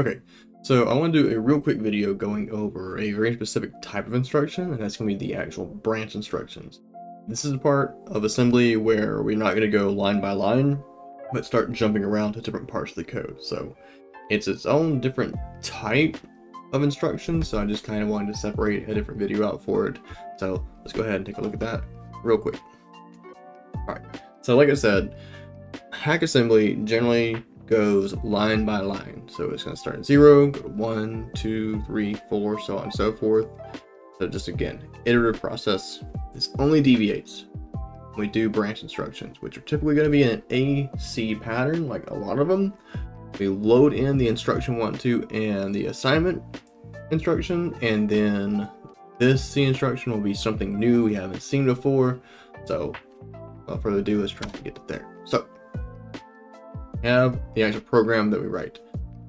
Okay, so I want to do a real quick video going over a very specific type of instruction, and that's going to be the actual branch instructions. This is the part of assembly where we're not going to go line by line, but start jumping around to different parts of the code. So it's its own different type of instruction, so I just kind of wanted to separate a different video out for it. So let's go ahead and take a look at that real quick. Alright, so like I said, hack assembly generally goes line by line. So it's going to start at zero, go to one, two, three, four, so on and so forth. So just again, iterative process. This only deviates. We do branch instructions, which are typically going to be in an AC pattern, like a lot of them. We load in the instruction one, two, and the assignment instruction, and then this C instruction will be something new we haven't seen before. So without further ado, let's try to get to there. So have the actual program that we write.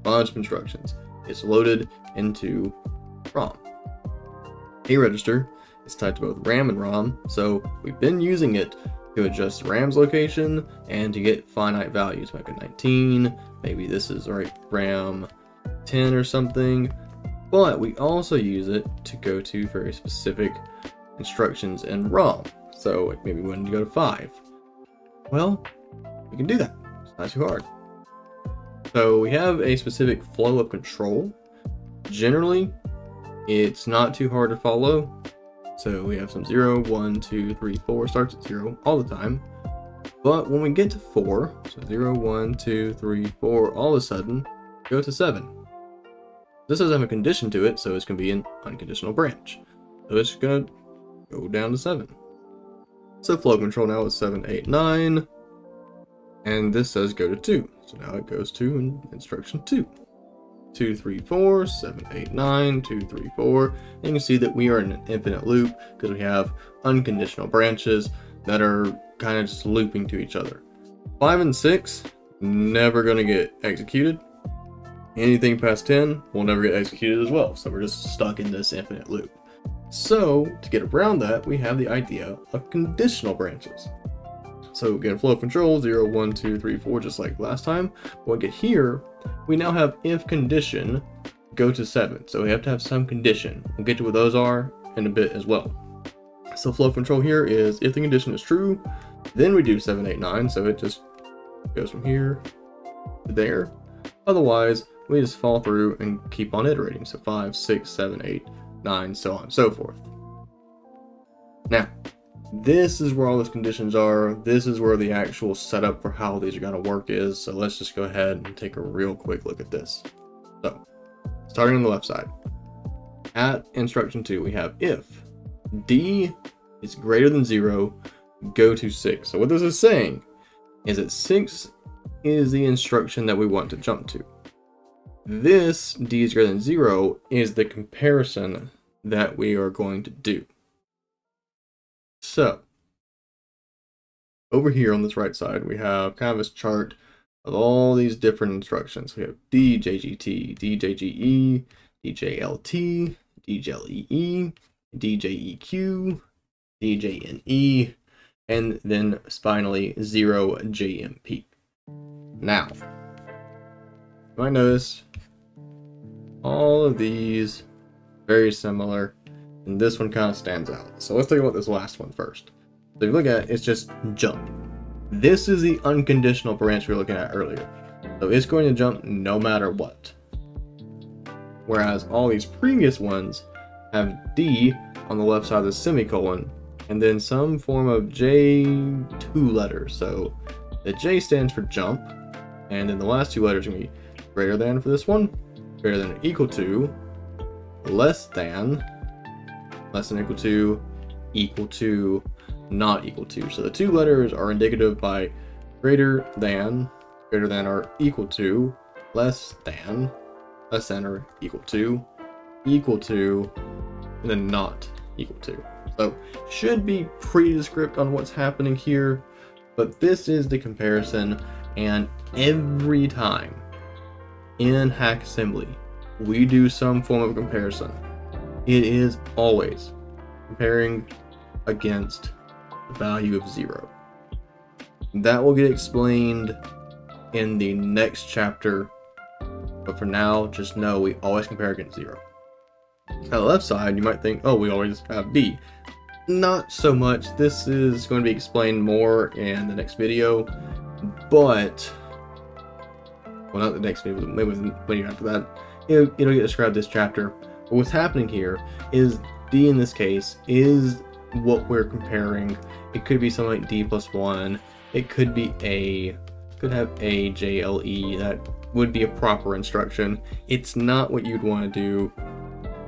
Bunch of instructions. It's loaded into ROM. A register is tied to both RAM and ROM, so we've been using it to adjust RAM's location and to get finite values, maybe 19, maybe this is right RAM 10 or something, but we also use it to go to very specific instructions in ROM. So like maybe we wanted to go to 5. Well, we can do that. Not too hard. So we have a specific flow of control. Generally, it's not too hard to follow. So we have some 0, 1, 2, 3, 4, starts at 0 all the time. But when we get to 4, so 0, 1, 2, 3, 4, all of a sudden, go to 7. This doesn't have a condition to it, so it's going to be an unconditional branch. So it's going to go down to 7. So flow control now is 7, 8, 9. And this says go to 2. So now it goes to instruction 2. 2, 3, 4, 7, 8, 9, 2, 3, 4. And you can see that we are in an infinite loop because we have unconditional branches that are kind of just looping to each other. 5 and 6, never going to get executed. Anything past 10 will never get executed as well. So we're just stuck in this infinite loop. So to get around that, we have the idea of conditional branches. So again, flow control, 0, 1, 2, 3, 4, just like last time. When we get here, we now have if condition go to 7. So we have to have some condition. We'll get to what those are in a bit as well. So flow control here is if the condition is true, then we do 7, 8, 9. So it just goes from here to there. Otherwise, we just fall through and keep on iterating. So 5, 6, 7, 8, 9, so on and so forth. Now, this is where all those conditions are. This is where the actual setup for how these are going to work is. So let's just go ahead and take a real quick look at this. So starting on the left side, at instruction two, we have if D is greater than zero, go to six. So what this is saying is that six is the instruction that we want to jump to. This D is greater than zero is the comparison that we are going to do. So, over here on this right side, we have kind of this chart of all these different instructions. We have DJGT, DJGE, DJLT, DJLE, DJEQ, DJNE, and then finally 0JMP. Now, you might notice all of these very similar and this one kind of stands out. So let's take a look at this last one first. So if you look at it, it's just jump. This is the unconditional branch we were looking at earlier. So it's going to jump no matter what. Whereas all these previous ones have D on the left side of the semicolon, and then some form of J2 letter. So the J stands for jump, and then the last two letters are going to be greater than for this one, greater than or equal to, less than, less than equal to, equal to, not equal to. So the two letters are indicative by greater than, greater than or equal to, less than, less than or equal to, equal to, and then not equal to. So should be pretty descriptive on what's happening here, but this is the comparison and every time in hack assembly we do some form of comparison it is always comparing against the value of zero. That will get explained in the next chapter But for now, just know we always compare against 0. On the left side, you might think, oh, we always have D. Not so much. This is going to be explained more in the next video, but... Well, not the next video, maybe the video after that. It'll, it'll get described this chapter. But what's happening here is D in this case is what we're comparing. It could be something like D plus 1. It could be A. Could have A, J, L, E. That would be a proper instruction. It's not what you'd want to do.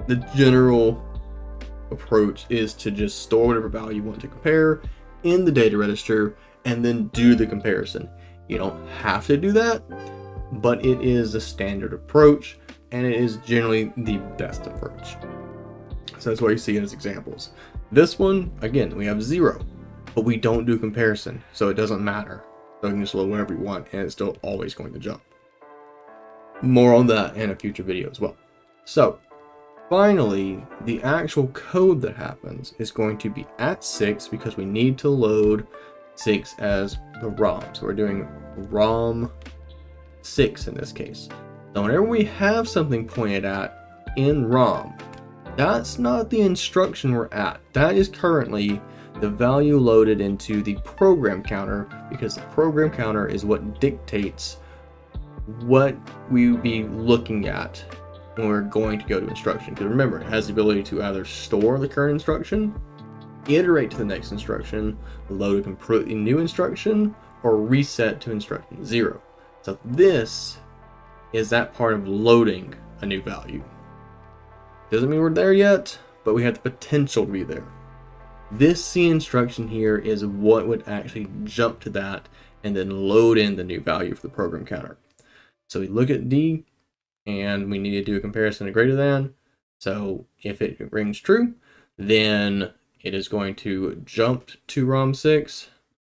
The general approach is to just store whatever value you want to compare in the data register and then do the comparison. You don't have to do that, but it is a standard approach and it is generally the best approach. So that's why you see as examples. This one, again, we have zero, but we don't do comparison, so it doesn't matter. So you can just load whatever you want and it's still always going to jump. More on that in a future video as well. So, finally, the actual code that happens is going to be at 6 because we need to load 6 as the ROM. So we're doing ROM 6 in this case. So whenever we have something pointed at in ROM, that's not the instruction we're at. That is currently the value loaded into the program counter because the program counter is what dictates what we would be looking at when we're going to go to instruction. Because remember, it has the ability to either store the current instruction, iterate to the next instruction, load a completely new instruction, or reset to instruction zero. So this is that part of loading a new value. Doesn't mean we're there yet, but we have the potential to be there. This C instruction here is what would actually jump to that and then load in the new value for the program counter. So we look at D and we need to do a comparison to greater than. So if it rings true, then it is going to jump to ROM6.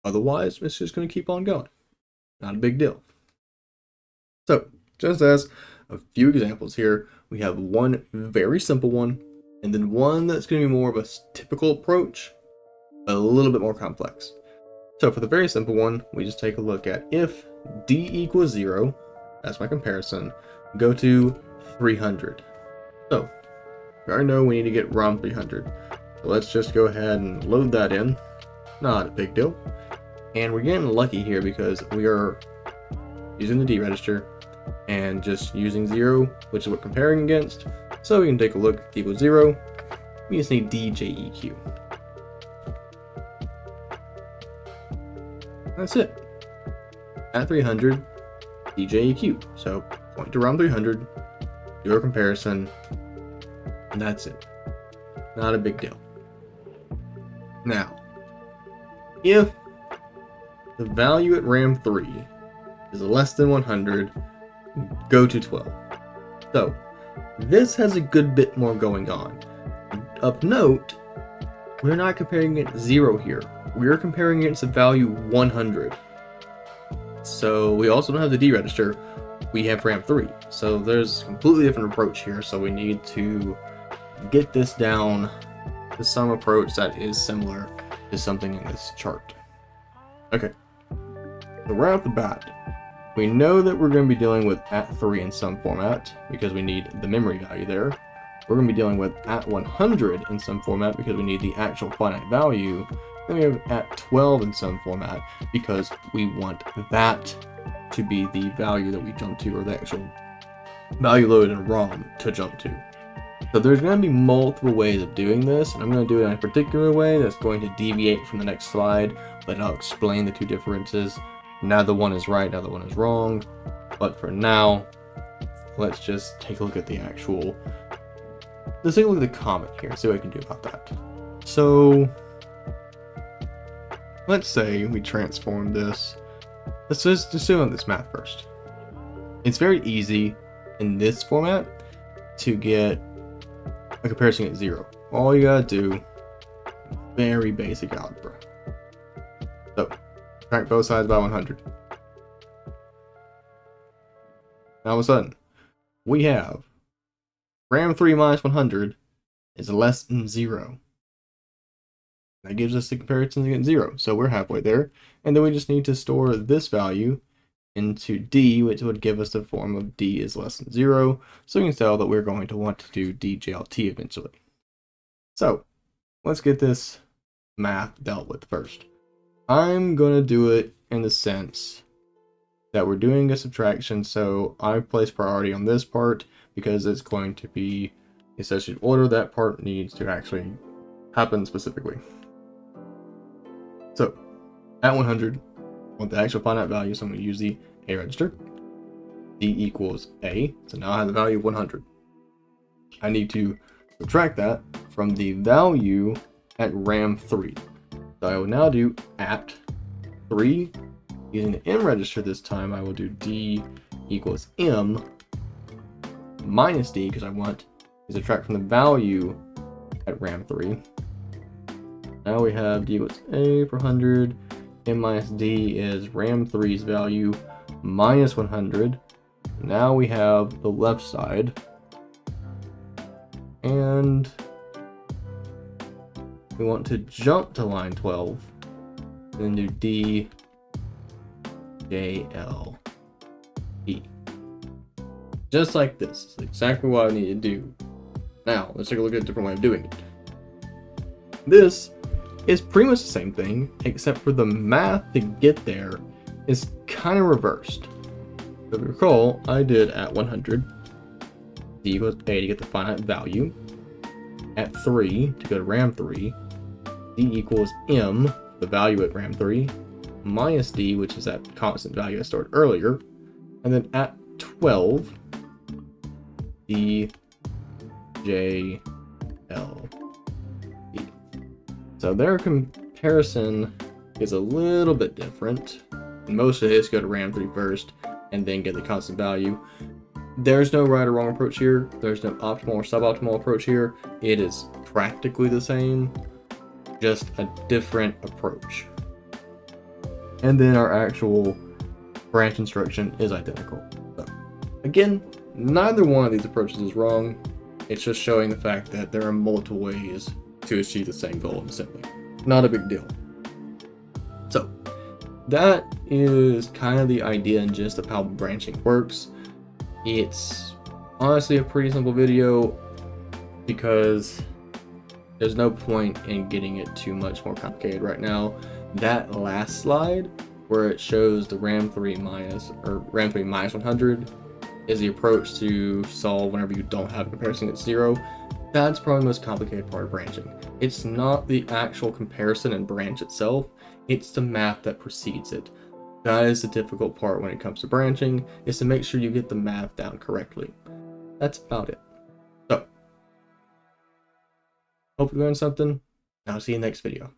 Otherwise, it's just going to keep on going. Not a big deal. So just as a few examples here, we have one very simple one, and then one that's going to be more of a typical approach, but a little bit more complex. So for the very simple one, we just take a look at if d equals 0, that's my comparison, go to 300. So, we already know we need to get ROM 300. So let's just go ahead and load that in. Not a big deal. And we're getting lucky here because we are using the D register and just using 0, which is what comparing against. So we can take a look, equals 0. We just need DJEQ. That's it. At 300, DJEQ. So point to ROM 300, do a comparison, and that's it. Not a big deal. Now, if the value at RAM 3 is less than 100, go to 12. So, this has a good bit more going on. Of note, we're not comparing it 0 here. We're comparing it to value 100. So we also don't have the D register, we have RAM 3. So there's a completely different approach here, so we need to get this down to some approach that is similar to something in this chart. Okay, so right off the bat, we know that we're going to be dealing with at 3 in some format, because we need the memory value there. We're going to be dealing with at 100 in some format, because we need the actual finite value. Then we have at 12 in some format, because we want that to be the value that we jump to, or the actual value load in ROM to jump to. So there's going to be multiple ways of doing this, and I'm going to do it in a particular way that's going to deviate from the next slide, but I'll explain the two differences Neither one is right, neither one is wrong. But for now, let's just take a look at the actual... Let's take a look at the comment here, see what I can do about that. So, let's say we transform this. Let's just assume this math first. It's very easy in this format to get a comparison at zero. All you gotta do, very basic algebra. Subtract both sides by 100. Now all of a sudden, we have RAM 3 minus 100 is less than 0. That gives us the comparison against 0, so we're halfway there. And then we just need to store this value into d, which would give us the form of d is less than 0. So we can tell that we're going to want to do djlt eventually. So let's get this math dealt with first. I'm to do it in the sense that we're doing a subtraction, so I place priority on this part because it's going to be associated order that part needs to actually happen specifically. So, at 100, want the actual finite value, so I'm going to use the A register. D equals A, so now I have the value of 100. I need to subtract that from the value at RAM3. So I will now do at 3. Using the M register this time, I will do D equals M minus D because I want to subtract from the value at RAM3. Now we have D equals A per 100. M minus D is RAM3's value minus 100. Now we have the left side. And we want to jump to line 12. And then do D, J, L, E. Just like this. It's exactly what I need to do. Now, let's take a look at a different way of doing it. This is pretty much the same thing, except for the math to get there is kind of reversed. If you recall, I did at 100, d equals a to get the finite value, at 3 to go to RAM 3, d equals m, the value at RAM 3, minus d, which is that constant value I stored earlier, and then at 12, d, j, l, so their comparison is a little bit different. Most of this go to RAM 3 first and then get the constant value. There's no right or wrong approach here. There's no optimal or suboptimal approach here. It is practically the same, just a different approach. And then our actual branch instruction is identical. So, again, neither one of these approaches is wrong. It's just showing the fact that there are multiple ways to achieve the same goal in assembly. Not a big deal. So, that is kind of the idea and gist of how branching works. It's honestly a pretty simple video because there's no point in getting it too much more complicated right now. That last slide where it shows the RAM 3 minus or RAM 3 minus 100 is the approach to solve whenever you don't have a comparison at zero. That's probably the most complicated part of branching. It's not the actual comparison and branch itself, it's the math that precedes it. That is the difficult part when it comes to branching, is to make sure you get the math down correctly. That's about it. Hope you learned something, I'll see you next video.